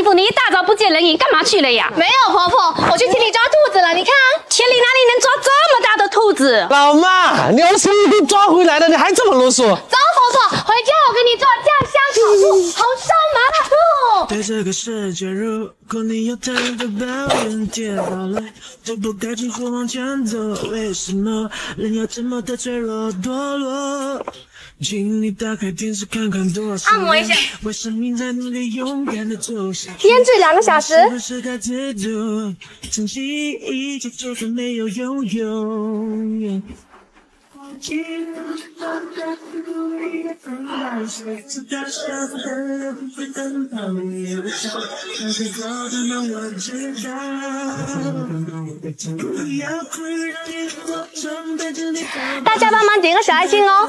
媳妇，你一大早不见人影，干嘛去了呀？没有，婆婆，我去田里抓兔子了。你看，田里哪里能抓这么大的兔子？老妈，你儿子都抓回来了，你还这么啰嗦？走，婆婆，回家我给你做酱香炒兔、红烧麻辣兔。对这个世界，如果你有太多抱怨，跌倒了就不该继续往前走。为什么人要这么的脆弱堕落？请你打开电视看看多少。按摩一下。腌制两个小时。大家帮忙点个小爱心哦。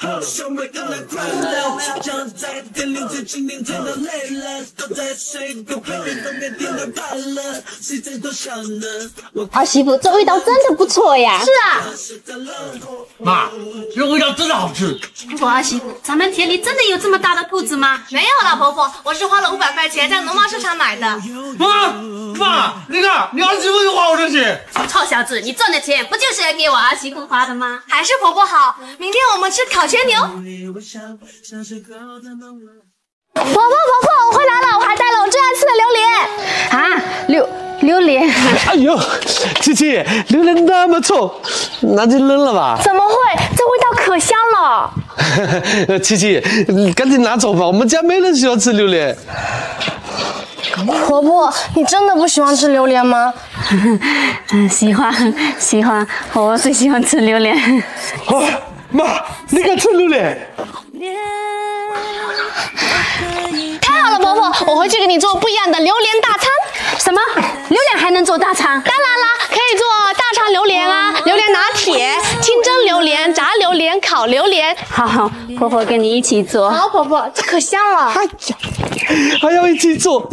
儿媳妇，这味道真的不错呀！是啊，妈，这味道真的好吃。我儿媳妇，咱们田里真的有这么大的兔子吗？没有了，婆婆，我是花了五百块钱在农贸市场买的。妈，妈，你看，你儿媳妇又花我的钱。臭小子，你赚的钱不就是给我儿媳妇花的吗？还是婆婆好，明天我们吃烤全牛。婆婆婆婆，我回来了，我还带了我最爱吃的榴莲。啊，榴榴莲。哎呦，七七，榴莲那么臭，那就扔了吧。怎么会？这味道可香了。七七，你赶紧拿走吧，我们家没人喜欢吃榴莲。婆婆，你真的不喜欢吃榴莲吗？嗯，喜欢喜欢，我最喜欢吃榴莲。妈，你敢吃榴莲？太好了，婆婆，我回去给你做不一样的榴莲大餐。什么？榴莲还能做大餐？当然啦，可以做大肠榴莲啊，榴莲拿铁，清蒸榴莲，炸榴莲，烤榴莲。好好，婆婆跟你一起做。好，婆婆，这可香了。哎呀，还要一起做。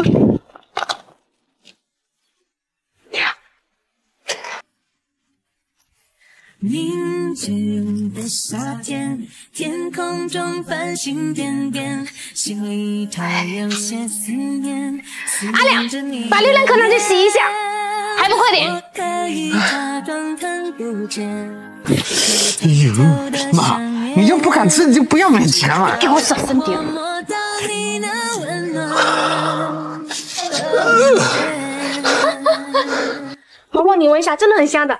宁静的夏天，天空中繁星点点，心里头有些思念。阿亮，把榴莲壳拿去洗一下，还不快点！哎呦，妈，你就不敢吃，你就不要买钱了。给我小声点。婆婆，你闻一下，真的很香的。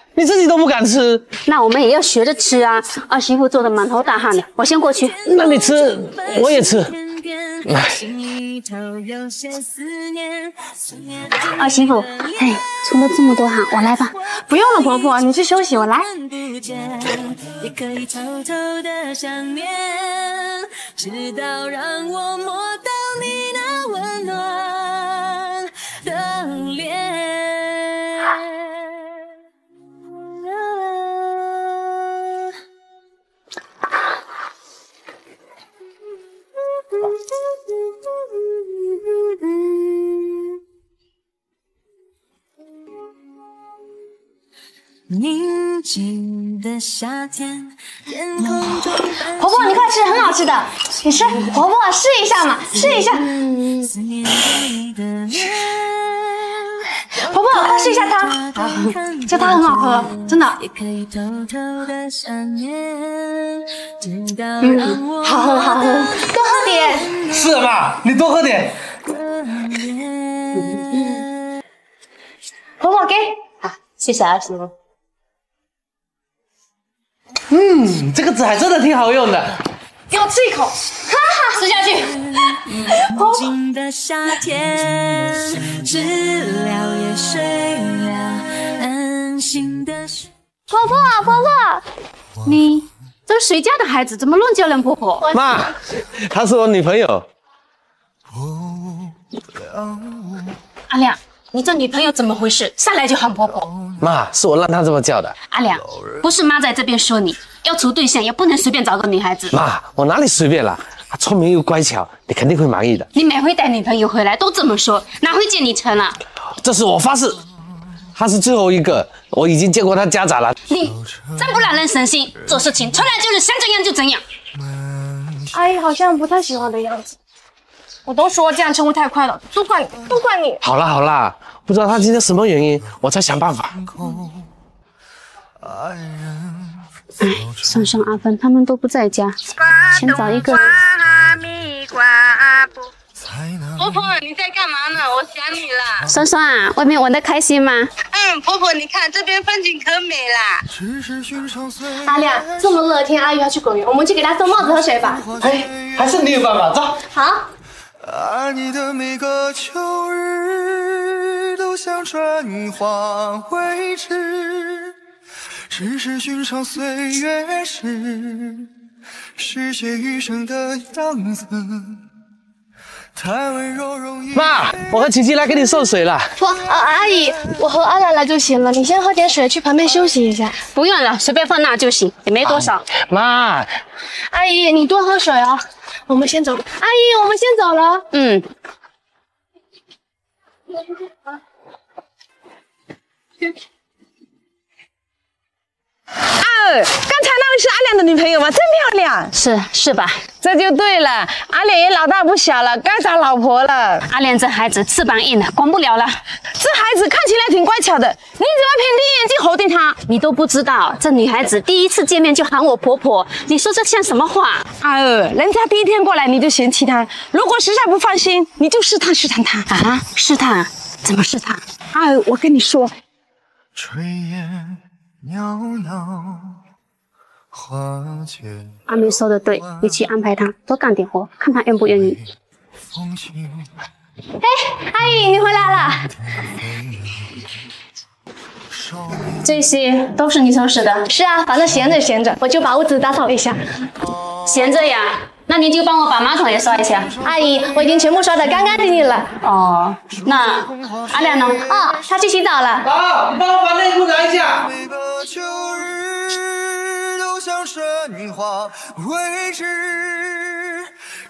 你自己都不敢吃，那我们也要学着吃啊！二媳妇做的满头大汗的，我先过去。那你吃，我也吃。二媳妇，嘿，出了这么多汗，我来吧。不用了，婆婆，你去休息，我来。宁静的夏天，天空中。婆婆，你快吃，很好吃的，你吃。婆婆，试一下嘛，试一下。婆婆，快试一下它，这汤很好喝，真的。嗯，好喝好喝，多喝点。是嘛，你多喝点。婆婆给，好，谢谢二媳妇。嗯，这个纸还真的挺好用的。给我吃一口，哈哈，吃下去。静的夏天，知了也睡了，安心的睡。婆婆，婆婆，你这是谁家的孩子？怎么乱叫人婆婆？妈，她是我女朋友。阿亮，你这女朋友怎么回事？上来就喊婆婆。妈，是我让她这么叫的。阿良，不是妈在这边说你，要处对象也不能随便找个女孩子。妈，我哪里随便了？她聪明又乖巧，你肯定会满意的。你每回带女朋友回来都这么说，哪会见你成了？这是我发誓，她是最后一个。我已经见过她家长了。你真不让人省心，做事情从来就是想怎样就怎样。阿姨好像不太喜欢的样子。我都说这样称呼太快了，都怪你，都怪你。好啦好啦，不知道他今天什么原因，我再想办法。哎，双双、阿芬他们都不在家，先找一个。婆婆，你在干嘛呢？我想你了。双双啊，外面玩的开心吗？嗯，婆婆，你看这边风景可美啦。阿亮，这么热的天，阿姨要去公园，我们去给她送帽子和水吧。哎，还是你有办法，走。好。爱你的每个秋日，都像春花未止。只是寻常岁月时，实现余生的样子。太温柔容易。妈，我和琪琪来给你送水了。不，阿阿姨，我和阿兰来就行了。你先喝点水，去旁边休息一下。不用了，随便放那就行，也没多少。妈，阿姨，你多喝水哦。我们先走。阿姨，我们先走了。嗯。啊，刚才那位是阿亮的女朋友吗？真漂亮。是是吧？这就对了。阿亮也老大不小了，该找老婆了。阿亮这孩子翅膀硬了，管不了了。这孩子看起来挺乖巧的，你怎么偏低眼睛否定他？你都不知道，这女孩子第一次见面就喊我婆婆，你说这像什么话？阿啊，人家第一天过来你就嫌弃她，如果实在不放心，你就试探试探她啊？试探？怎么试探？阿啊，我跟你说。炊烟袅袅。阿明说的对，你去安排他多干点活，看他愿不愿意。风轻。哎，阿姨，你回来了。这些都是你收拾的？是啊，反正闲着闲着，我就把屋子打扫一下。闲着呀？那您就帮我把马桶也刷一下。阿姨，我已经全部刷得干干净净了。哦，那阿亮呢？哦，他去洗澡了。好，你春花未知，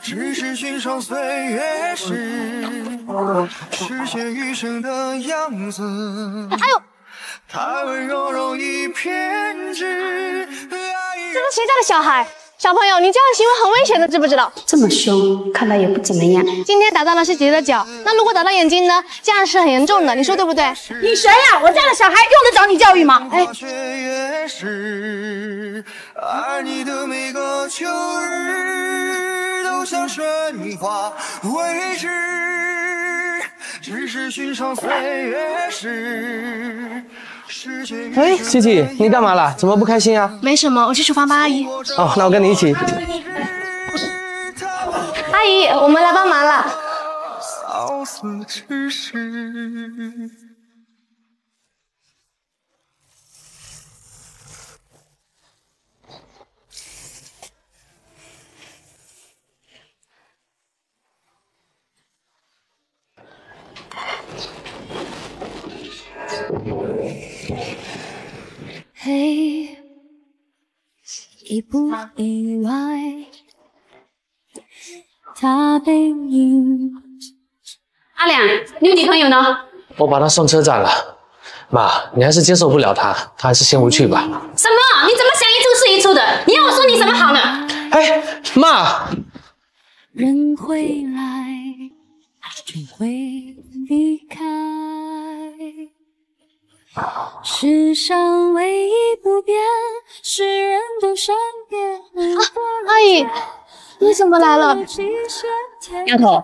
只是寻常岁月时，实现余生的样子。哎呦，太温柔容易偏执。这是谁家的小孩？小朋友，你这样的行为很危险的，知不知道？这么凶，看来也不怎么样。今天打到的是姐姐的脚，那如果打到眼睛呢？这样是很严重的，你说对不对？你谁呀？我家的小孩用得着你教育吗？哎。爱你的每个秋日都像春花未知，只是寻常岁月时。哎，琪琪，你干嘛了？怎么不开心啊？没什么，我去厨房帮阿姨。哦，那我跟你一起。阿姨，我们来帮忙了。意不意外？他背影。阿亮，你女朋友呢？我把她送车站了。妈，你还是接受不了她，她还是先回去吧。什么？你怎么想一出是一出的？你要我说你什么好呢？哎，妈。人会来，就会离开。世上唯一不变是人都善变。阿姨，你怎么来了？丫头，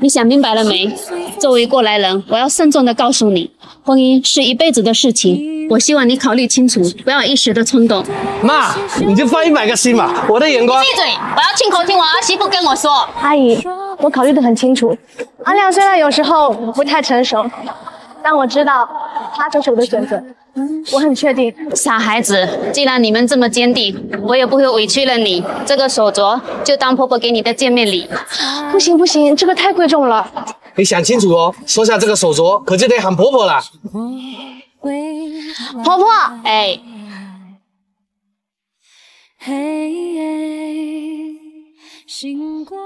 你想明白了没？作为过来人，我要慎重的告诉你，婚姻是一辈子的事情。我希望你考虑清楚，不要一时的冲动。妈，你就放一百个心吧，我的眼光。闭嘴！我要亲口听我儿媳妇跟我说。阿姨，我考虑的很清楚。阿亮虽然有时候不太成熟，但我知道他就是我的选择。我很确定。傻孩子，既然你们这么坚定，我也不会委屈了你。这个手镯就当婆婆给你的见面礼。不行不行，这个太贵重了。你想清楚哦，收下这个手镯，可就得喊婆婆了。婆婆，哎。嘿，醒过。